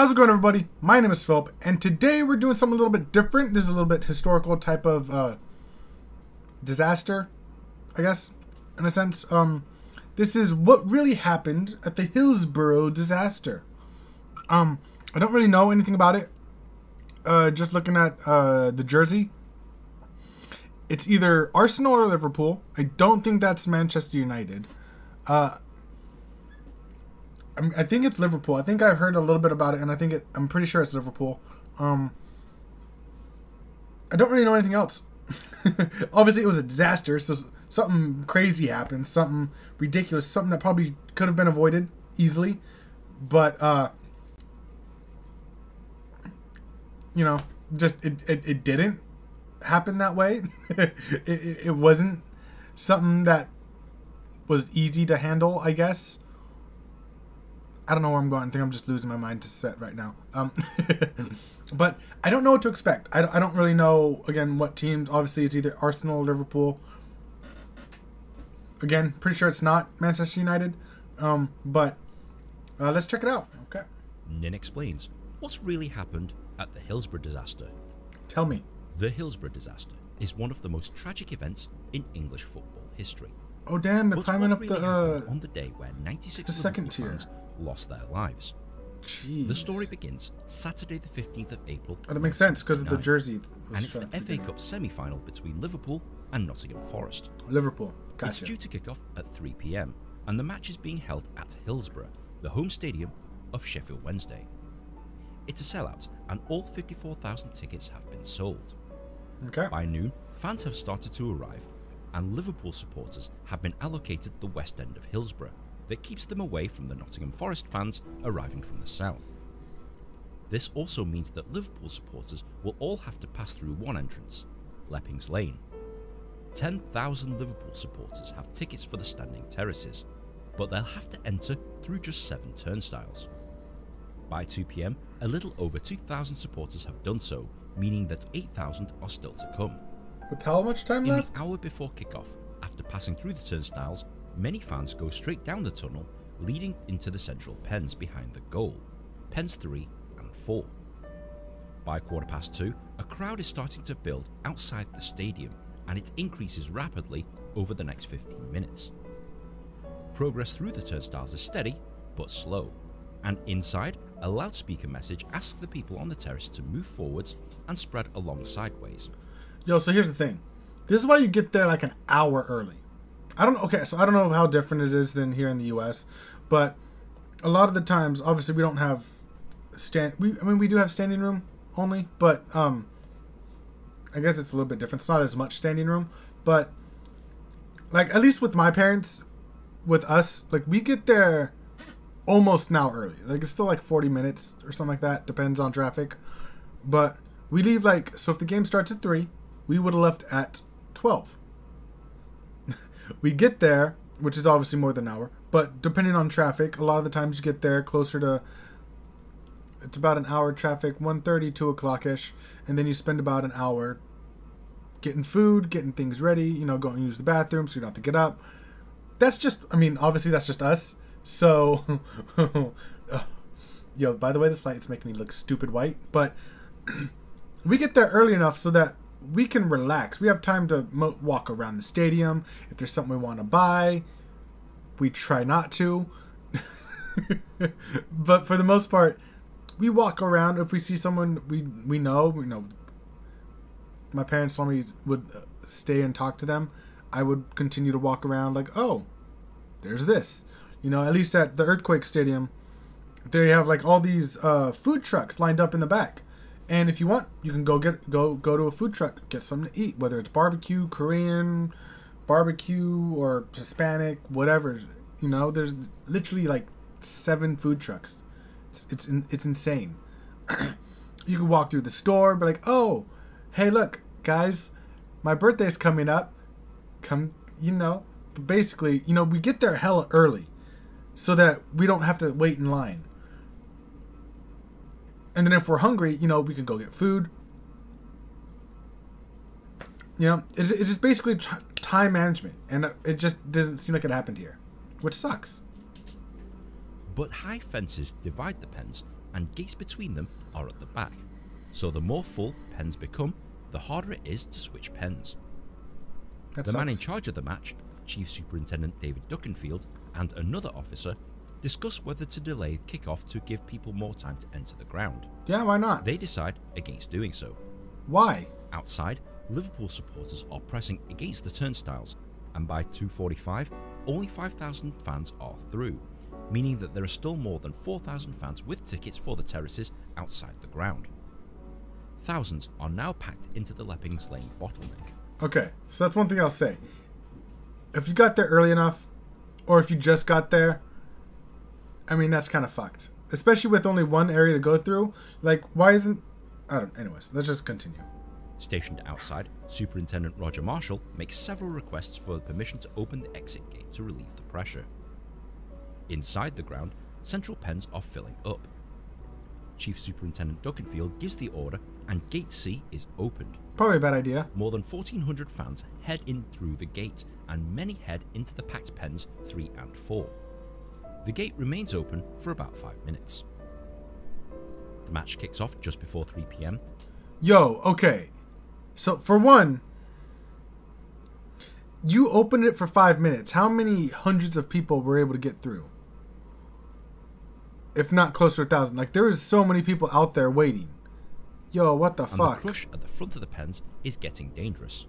How's it going, everybody? My name is Philip, and today we're doing something a little bit different. This is a little bit historical type of uh, disaster, I guess, in a sense. Um, this is what really happened at the Hillsborough disaster. Um, I don't really know anything about it. Uh, just looking at uh, the jersey, it's either Arsenal or Liverpool. I don't think that's Manchester United. Uh, I'm, I think it's Liverpool. I think I heard a little bit about it, and I think it, I'm pretty sure it's Liverpool. Um, I don't really know anything else. Obviously, it was a disaster, so something crazy happened, something ridiculous, something that probably could have been avoided easily, but uh, you know, just it, it, it didn't happen that way. it, it, it wasn't something that was easy to handle, I guess. I don't know where I'm going. I think I'm just losing my mind to set right now. Um, but I don't know what to expect. I, I don't really know, again, what teams. Obviously, it's either Arsenal or Liverpool. Again, pretty sure it's not Manchester United. Um, but uh, let's check it out. Okay. Nin explains what's really happened at the Hillsborough disaster. Tell me. The Hillsborough disaster is one of the most tragic events in English football history. Oh, damn, they're But climbing up really the. Uh, on the day where 96 the second tier. lost their lives. jeez. The story begins Saturday, the 15th of April. Oh, that makes sense because of the jersey. was And it's the. FA Cup semi final between Liverpool and Nottingham Forest. Liverpool. Gotcha. It's due to kick off at 3 pm, and the match is being held at Hillsborough, the home stadium of Sheffield Wednesday. It's a sellout, and all 54,000 tickets have been sold. Okay. By noon, fans have started to arrive, and Liverpool supporters have been allocated the west end of Hillsborough that keeps them away from the Nottingham Forest fans arriving from the south. This also means that Liverpool supporters will all have to pass through one entrance, Leppings Lane. 10,000 Liverpool supporters have tickets for the standing terraces, but they'll have to enter through just seven turnstiles. By 2 pm, a little over 2,000 supporters have done so, meaning that 8,000 are still to come. With how much time In left? the hour before kickoff, after passing through the turnstiles, many fans go straight down the tunnel, leading into the central pens behind the goal, pens 3 and 4. By quarter past 2, a crowd is starting to build outside the stadium, and it increases rapidly over the next 15 minutes. Progress through the turnstiles is steady, but slow, and inside, a loudspeaker message asks the people on the terrace to move forwards and spread along sideways. Yo, so here's the thing. This is why you get there like an hour early. I don't okay, so I don't know how different it is than here in the US, but a lot of the times obviously we don't have stand we I mean we do have standing room only, but um I guess it's a little bit different. It's not as much standing room, but like at least with my parents with us, like we get there almost hour early. Like it's still like 40 minutes or something like that, depends on traffic. But we leave like so if the game starts at 3, we would have left at 12. we get there, which is obviously more than an hour, but depending on traffic, a lot of the times you get there closer to it's about an hour traffic, 1.30, 2 o'clock ish, and then you spend about an hour getting food, getting things ready, you know, going to use the bathroom so you don't have to get up. That's just, I mean, obviously that's just us. So, yo, by the way, this light's making me look stupid white, but we get there early enough so that we can relax. We have time to walk around the stadium. If there's something we want to buy, we try not to. but for the most part, we walk around. If we see someone we we know, we know. My parents told me would uh, stay and talk to them. I would continue to walk around like, oh, there's this. You know, at least at the Earthquake Stadium, they have like all these uh, food trucks lined up in the back. And if you want, you can go get go go to a food truck, get something to eat, whether it's barbecue, Korean, barbecue, or Hispanic, whatever. You know, there's literally like seven food trucks. It's it's, it's insane. you can walk through the store, be like, oh, hey, look, guys, my birthday's coming up. Come, you know. But basically, you know, we get there hella early, so that we don't have to wait in line. And then if we're hungry, you know, we can go get food. You know, it's, it's just basically time management, and it just doesn't seem like it happened here, which sucks. But high fences divide the pens, and gates between them are at the back. So the more full pens become, the harder it is to switch pens. That the man in charge of the match, Chief Superintendent David Duckenfield, and another officer discuss whether to delay the kickoff to give people more time to enter the ground. Yeah, why not? They decide against doing so. Why? Outside, Liverpool supporters are pressing against the turnstiles, and by 2:45, only 5,000 fans are through, meaning that there are still more than 4,000 fans with tickets for the terraces outside the ground. Thousands are now packed into the Leppings Lane bottleneck. Okay, so that's one thing I'll say. If you got there early enough, or if you just got there, I mean that's kind of fucked. Especially with only one area to go through. Like, why isn't? I don't. Anyways, let's just continue. Stationed outside, Superintendent Roger Marshall makes several requests for permission to open the exit gate to relieve the pressure. Inside the ground, central pens are filling up. Chief Superintendent Duckenfield gives the order and Gate C is opened. Probably a bad idea. More than 1,400 fans head in through the gate, and many head into the packed pens 3 and 4. The gate remains open for about 5 minutes. The match kicks off just before 3 pm. Yo, okay. So for one, you opened it for five minutes. How many hundreds of people were able to get through? If not close to a thousand. Like there is so many people out there waiting. Yo, what the and fuck? the crush at the front of the pens is getting dangerous.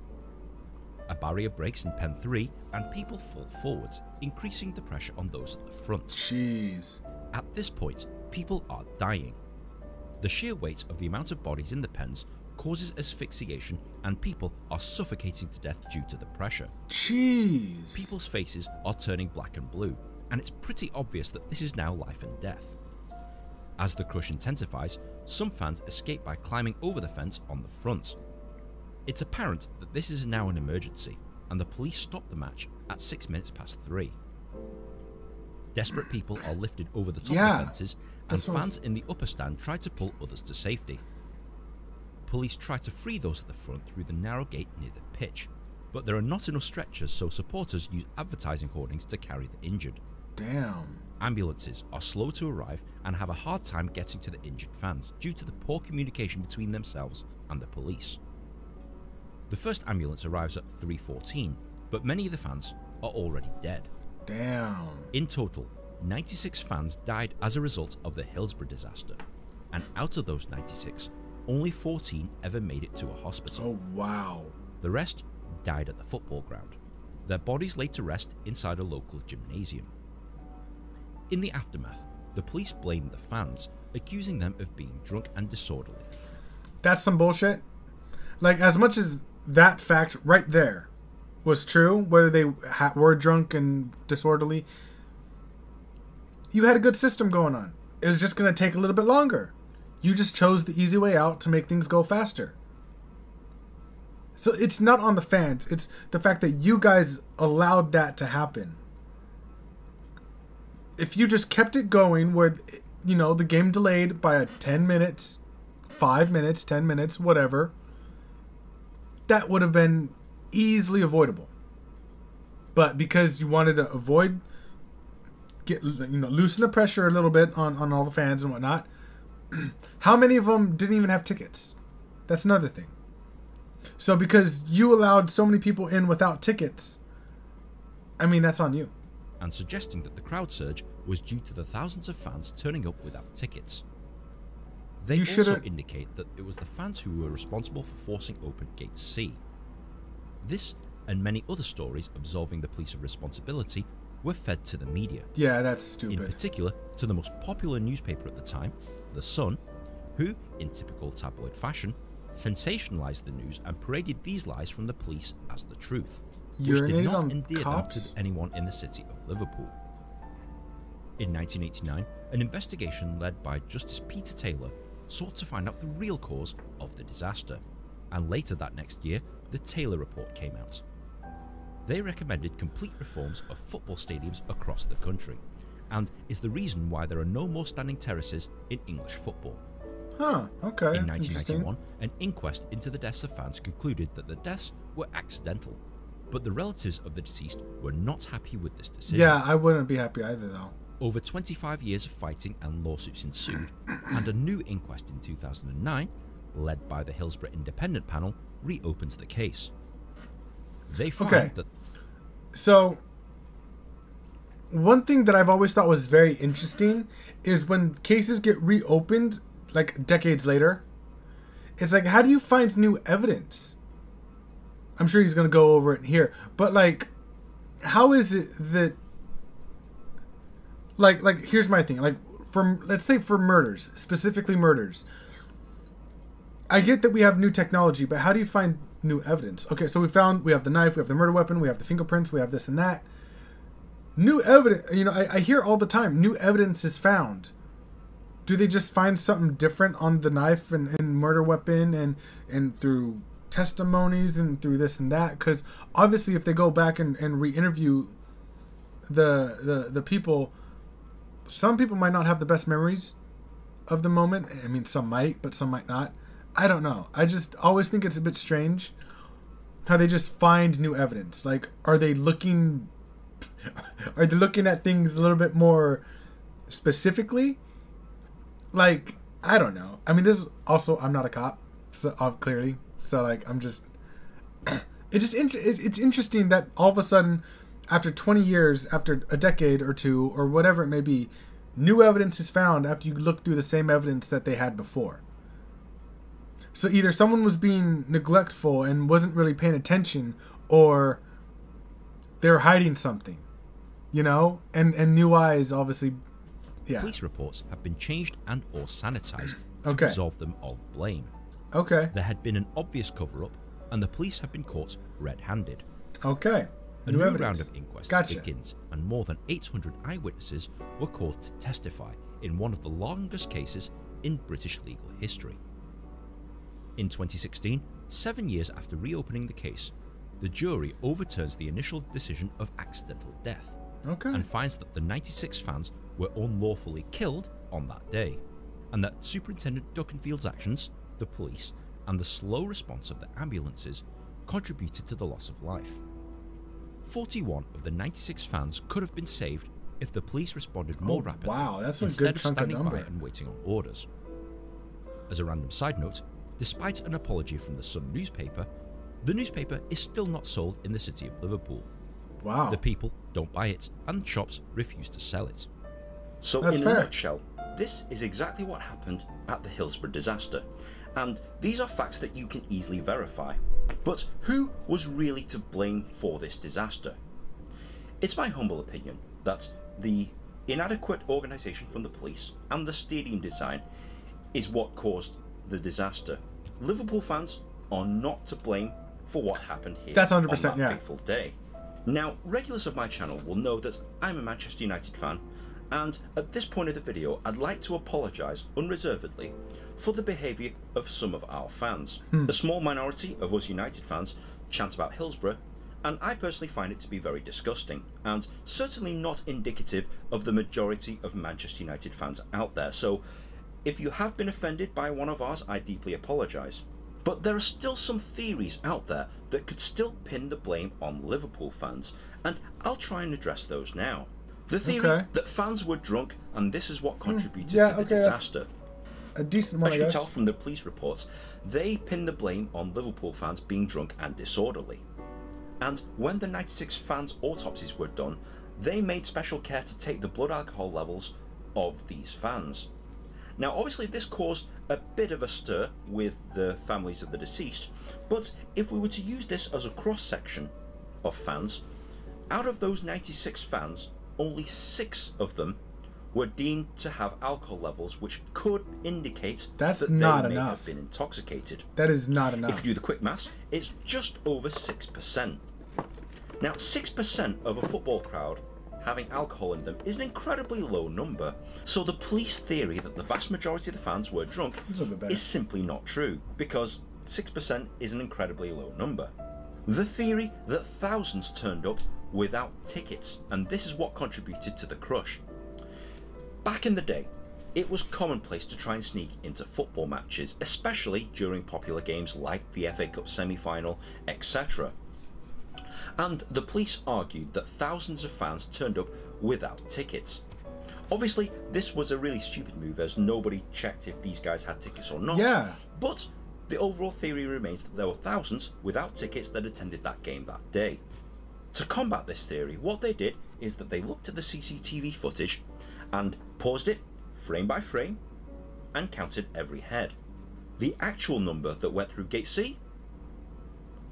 A barrier breaks in pen 3 and people fall forwards, increasing the pressure on those at the front. Jeez. At this point, people are dying. The sheer weight of the amount of bodies in the pens causes asphyxiation and people are suffocating to death due to the pressure. Jeez. People's faces are turning black and blue, and it's pretty obvious that this is now life and death. As the crush intensifies, some fans escape by climbing over the fence on the front. It's apparent that this is now an emergency, and the police stop the match at 6 minutes past 3. Desperate people are lifted over the top Yeah, of the fences, and that's what I was- fans in the upper stand try to pull others to safety. Police try to free those at the front through the narrow gate near the pitch, but there are not enough stretchers, so supporters use advertising hoardings to carry the injured. Damn. Ambulances are slow to arrive and have a hard time getting to the injured fans due to the poor communication between themselves and the police. The first ambulance arrives at 3:14, but many of the fans are already dead. Damn. In total, 96 fans died as a result of the Hillsborough disaster, and out of those 96, only 14 ever made it to a hospital. Oh wow. The rest died at the football ground. Their bodies laid to rest inside a local gymnasium. In the aftermath, the police blamed the fans, accusing them of being drunk and disorderly. That's some bullshit. Like as much as that fact right there was true, whether they ha- were drunk and disorderly, you had a good system going on. It was just gonna take a little bit longer. You just chose the easy way out to make things go faster. So it's not on the fans. It's the fact that you guys allowed that to happen. If you just kept it going where you know the game delayed by a 10 minutes, 5 minutes, 10 minutes, whatever, that would have been easily avoidable. But because you wanted to avoid get you know loosen the pressure a little bit on on all the fans and whatnot, how many of them didn't even have tickets? That's another thing. So because you allowed so many people in without tickets, I mean that's on you. and suggesting that the crowd surge was due to the thousands of fans turning up without tickets. They You also indicate that it was the fans who were responsible for forcing open Gate C. This and many other stories absolving the police of responsibility were fed to the media, Yeah, that's stupid. in particular to the most popular newspaper at the time, The Sun, who, in typical tabloid fashion, sensationalized the news and paraded these lies from the police as the truth, which did not endear cops? them to anyone in the city of Liverpool. In 1989, an investigation led by Justice Peter Taylor sought to find out the real cause of the disaster, and later that next year, the Taylor Report came out. They recommended complete reforms of football stadiums across the country, and is the reason why there are no more standing terraces in English football. Huh, okay. In 1991, an inquest into the deaths of fans concluded that the deaths were accidental, but the relatives of the deceased were not happy with this decision. Yeah, I wouldn't be happy either though. Over 25 years of fighting and lawsuits ensued, and a new inquest in 2009, led by the Hillsborough Independent Panel, reopens the case. They found Okay. that So, one thing that I've always thought was very interesting is when cases get reopened, like decades later, it's like, how do you find new evidence? I'm sure he's going to go over it here, but like, how is it that, like, like here's my thing, like, from let's say for murders, specifically murders. I get that we have new technology, but how do you find new evidence? Okay, so we found we have the knife, we have the murder weapon, we have the fingerprints, we have this and that. New evidence, you know, I, I hear all the time new evidence is found. Do they just find something different on the knife and, and murder weapon and and through testimonies and through this and that? Because obviously, if they go back and, and re-interview the, the the people, some people might not have the best memories of the moment. I mean, some might, but some might not. I don't know. I just always think it's a bit strange how they just find new evidence. Like, are they looking? Are they looking at things a little bit more specifically? Like, I don't know. I mean, this is also I'm not a cop, so uh, clearly. So like, I'm just. It's just it- it's interesting that all of a sudden, after 20 years, after a decade or two, or whatever it may be, new evidence is found after you look through the same evidence that they had before. So either someone was being neglectful and wasn't really paying attention, or they're hiding something, you know. And and new eyes, obviously, yeah. police reports have been changed and or sanitized to Okay. absolve them of blame. Okay, There had been an obvious cover-up, and the police have been caught red-handed. okay. A new, new, round of inquests Gotcha. begins, and more than 800 eyewitnesses were called to testify in one of the longest cases in British legal history. In 2016, seven years after reopening the case, the jury overturns the initial decision of accidental death Okay. and finds that the 96 fans were unlawfully killed on that day, and that Superintendent Duckenfield's actions, the police, and the slow response of the ambulances contributed to the loss of life. 41 of the 96 fans could have been saved if the police responded more Oh, rapidly wow, that's a instead good of chunk of standing by number. and waiting on orders. As a random side note, despite an apology from the Sun newspaper, the newspaper is still not sold in the city of Liverpool. wow. The people don't buy it, and shops refuse to sell it. So, That's in fair. a nutshell, this is exactly what happened at the Hillsborough disaster. And these are facts that you can easily verify. But who was really to blame for this disaster? It's my humble opinion that the inadequate organisation from the police and the stadium design is what caused the disaster. Liverpool fans are not to blame for what happened here That's 100%, on that yeah. fateful day. Now, regulars of my channel will know that I'm a Manchester United fan, and at this point of the video, I'd like to apologise unreservedly for the behaviour of some of our fans. Hmm. A small minority of us United fans chant about Hillsborough, and I personally find it to be very disgusting, and certainly not indicative of the majority of Manchester United fans out there. So, if you have been offended by one of ours, I deeply apologise. But there are still some theories out there that could still pin the blame on Liverpool fans, and I'll try and address those now. The theory Okay. that fans were drunk and this is what hmm. contributed yeah, to the okay, that's- disaster. A decent one, As you can tell from the police reports, they pin the blame on Liverpool fans being drunk and disorderly. And when the 96 fans' autopsies were done, they made special care to take the blood alcohol levels of these fans. Now, obviously, this caused a bit of a stir with the families of the deceased, but if we were to use this as a cross section of fans, out of those 96 fans, only six of them were deemed to have alcohol levels which could indicate That's that not they may enough. have been intoxicated. That is not enough. If you do the quick maths, it's just over 6%. Now, 6% of a football crowd having alcohol in them is an incredibly low number, so the police theory that the vast majority of the fans were drunk It's a little bit better. is simply not true, because 6% is an incredibly low number. The theory that thousands turned up without tickets, and this is what contributed to the crush. Back in the day, it was commonplace to try and sneak into football matches, especially during popular games like the FA Cup semi final, etc. And the police argued that thousands of fans turned up without tickets. Obviously, this was a really stupid move as nobody checked if these guys had tickets or not. Yeah. But the overall theory remains that there were thousands without tickets that attended that game that day. To combat this theory, what they did is that they looked at the CCTV footage and paused it frame by frame and counted every head. The actual number that went through Gate C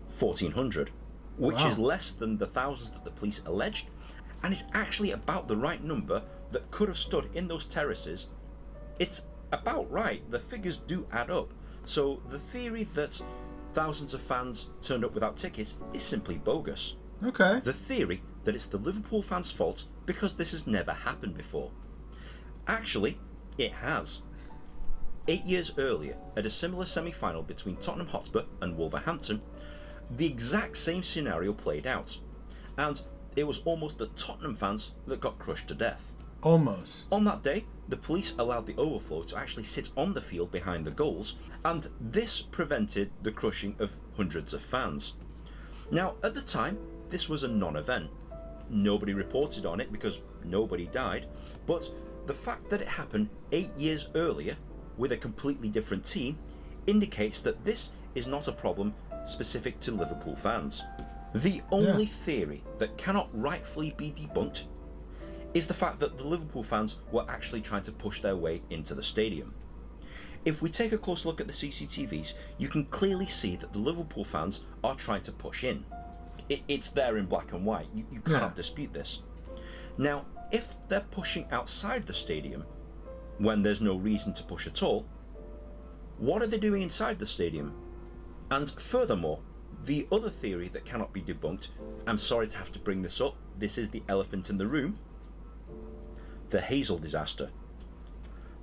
1400, which Wow. is less than the thousands that the police alleged, and is actually about the right number that could have stood in those terraces. It's about right, the figures do add up. So the theory that thousands of fans turned up without tickets is simply bogus. Okay. The theory that it's the Liverpool fans' fault because this has never happened before. Actually, it has. Eight years earlier, at a similar semi final between Tottenham Hotspur and Wolverhampton, the exact same scenario played out. And it was almost the Tottenham fans that got crushed to death. Almost. On that day, the police allowed the overflow to actually sit on the field behind the goals, and this prevented the crushing of hundreds of fans. Now, at the time, this was a non event. Nobody reported on it because nobody died, but the fact that it happened eight years earlier with a completely different team indicates that this is not a problem specific to Liverpool fans. The only theory that cannot rightfully be debunked is the fact that the Liverpool fans were actually trying to push their way into the stadium. If we take a close look at the CCTVs, you can clearly see that the Liverpool fans are trying to push in. It, it's there in black and white, you, you cannot Yeah. dispute this. Now, if they're pushing outside the stadium when there's no reason to push at all, what are they doing inside the stadium? And furthermore, the other theory that cannot be debunked, I'm sorry to have to bring this up, this is the elephant in the room, the Heysel disaster.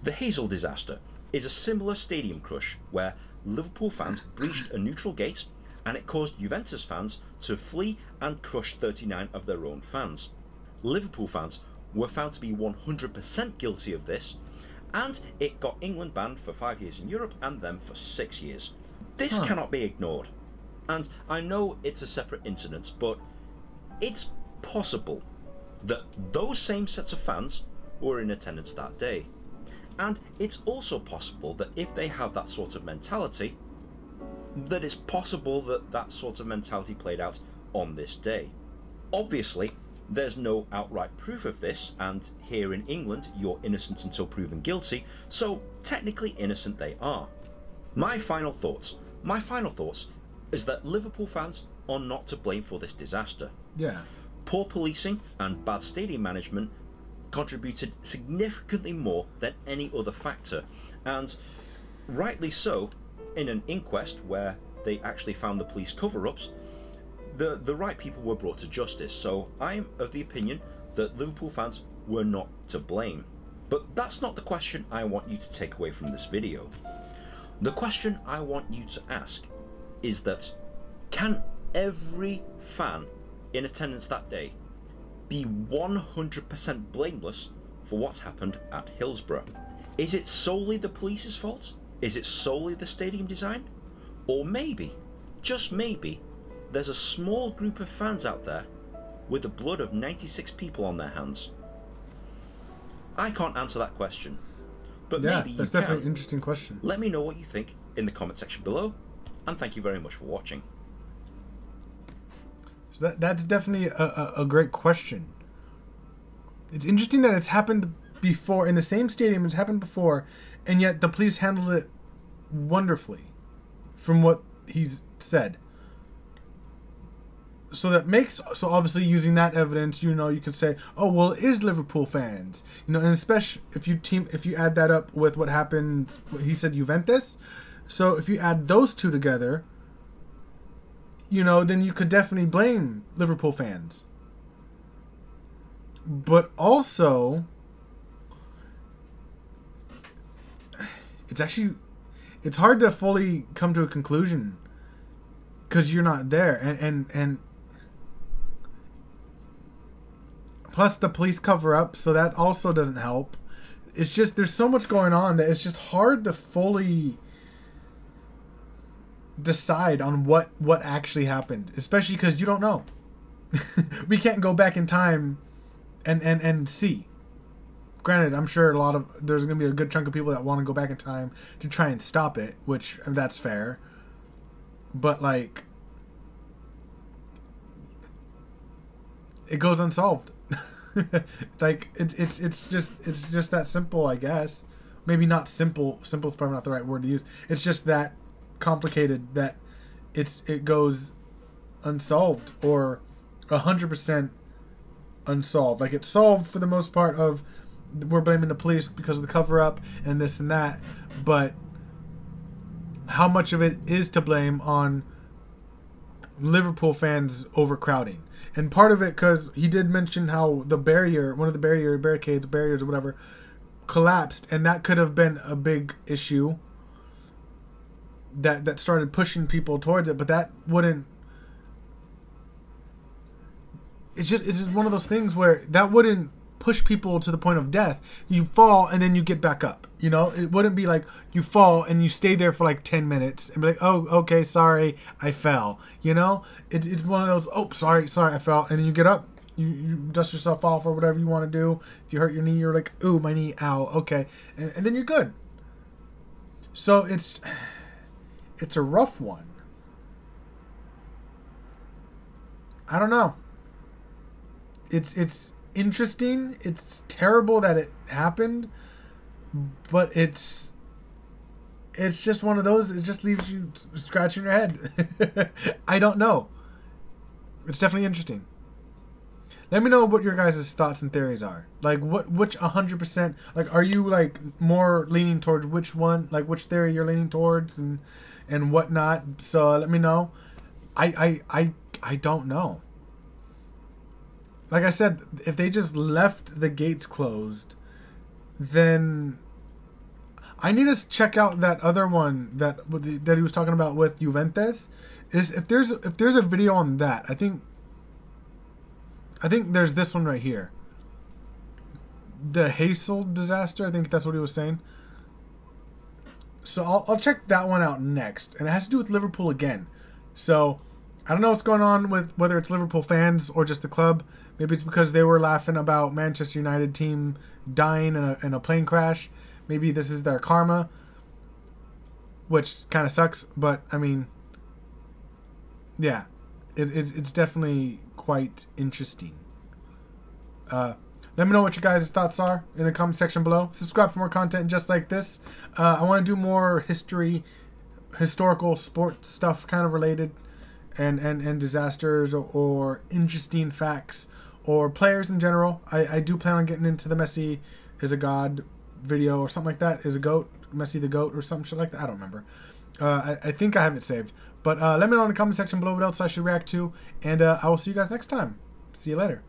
The Heysel disaster is a similar stadium crush where Liverpool fans breached a neutral gate and it caused Juventus fans to flee and crush 39 of their own fans. Liverpool fans were found to be 100% guilty of this and it got England banned for five years in Europe and them for six years. This Huh. cannot be ignored. And I know it's a separate incident, but it's possible that those same sets of fans were in attendance that day. And it's also possible that if they have that sort of mentality, that it's possible that that sort of mentality played out on this day. Obviously, there's no outright proof of this, and here in England, you're innocent until proven guilty, so technically innocent they are. My final thoughts. My final thoughts is that Liverpool fans are not to blame for this disaster. Yeah. Poor policing and bad stadium management contributed significantly more than any other factor, and rightly so, in an inquest where they actually found the police cover ups, the, the right people were brought to justice. So I'm of the opinion that Liverpool fans were not to blame. But that's not the question I want you to take away from this video. The question I want you to ask is that can every fan in attendance that day be 100% blameless for what's happened at Hillsborough? Is it solely the police's fault? Is it solely the stadium design? Or maybe, just maybe, there's a small group of fans out there with the blood of 96 people on their hands? I can't answer that question. But Yeah, maybe you that's can. definitely an interesting question. Let me know what you think in the comment section below, and thank you very much for watching. So that that's definitely a, a, a great question. It's interesting that it's happened before in the same stadium. It's happened before, and yet the police handled it wonderfully, from what he's said. So that makes so obviously using that evidence, you know, you could say, oh well, it is Liverpool fans, you know, and especially if you team if you add that up with what happened, what he said Juventus. So if you add those two together, you know, then you could definitely blame Liverpool fans. But also, it's actually it's hard to fully come to a conclusion because you're not there, and and and plus the police cover up, so that also doesn't help. It's just there's so much going on that it's just hard to fully decide on what what actually happened especially because you don't know we can't go back in time and and and see granted, I'm sure a lot of there's gonna be a good chunk of people that want to go back in time to try and stop it, which that's fair. But like, it goes unsolved. like it's it's it's just it's just that simple, I guess. Maybe not simple. Simple is probably not the right word to use. It's just that complicated that it's it goes unsolved or hundred percent unsolved. Like it's solved for the most part of we're blaming the police because of the cover up and this and that, but how much of it is to blame on Liverpool fans overcrowding? And part of it because he did mention how the barrier, one of the barrier barricades, barriers or whatever, collapsed, and that could have been a big issue that that started pushing people towards it. But that wouldn't it's just it's just one of those things where that wouldn't push people to the point of death. You fall and then you get back up. You know, it wouldn't be like you fall and you stay there for like ten minutes and be like, oh, okay, sorry, I fell. You know, it, it's one of those. Oh, sorry, sorry, I fell, and then you get up. You, you dust yourself off or whatever you want to do. If you hurt your knee, you're like, ooh, my knee, ow, okay, and, and then you're good. So it's it's a rough one. I don't know it's it's interesting. It's terrible that it happened, but it's it's just one of those that just leaves you scratching your head. I don't know. It's definitely interesting. Let me know what your guys' thoughts and theories are. Like what which 100% like are you like more leaning towards which one, like which theory you're leaning towards and and whatnot. So uh, let me know. I I I I don't know like I said, if they just left the gates closed, then I need to check out that other one that that he was talking about with Juventus. Is if there's if there's a video on that, I think I think there's this one right here. The Heysel disaster, I think that's what he was saying. So I'll, I'll check that one out next, and it has to do with Liverpool again. So I don't know what's going on with whether it's Liverpool fans or just the club. Maybe it's because they were laughing about Manchester United team dying in a, in a plane crash. Maybe this is their karma, which kind of sucks. But I mean, yeah, it, it's it's definitely quite interesting. Uh, let me know what your guys' thoughts are in the comment section below. Subscribe for more content just like this. Uh, I want to do more history, historical sport stuff, kind of related, and and and disasters or, or interesting facts or players in general. I, I do plan on getting into the Messi is a god video or something like that. Is a goat Messi the goat or some shit like that. I don't remember. Uh, I, I think I have it saved. But uh, let me know in the comment section below what else I should react to, and uh, I will see you guys next time. See you later.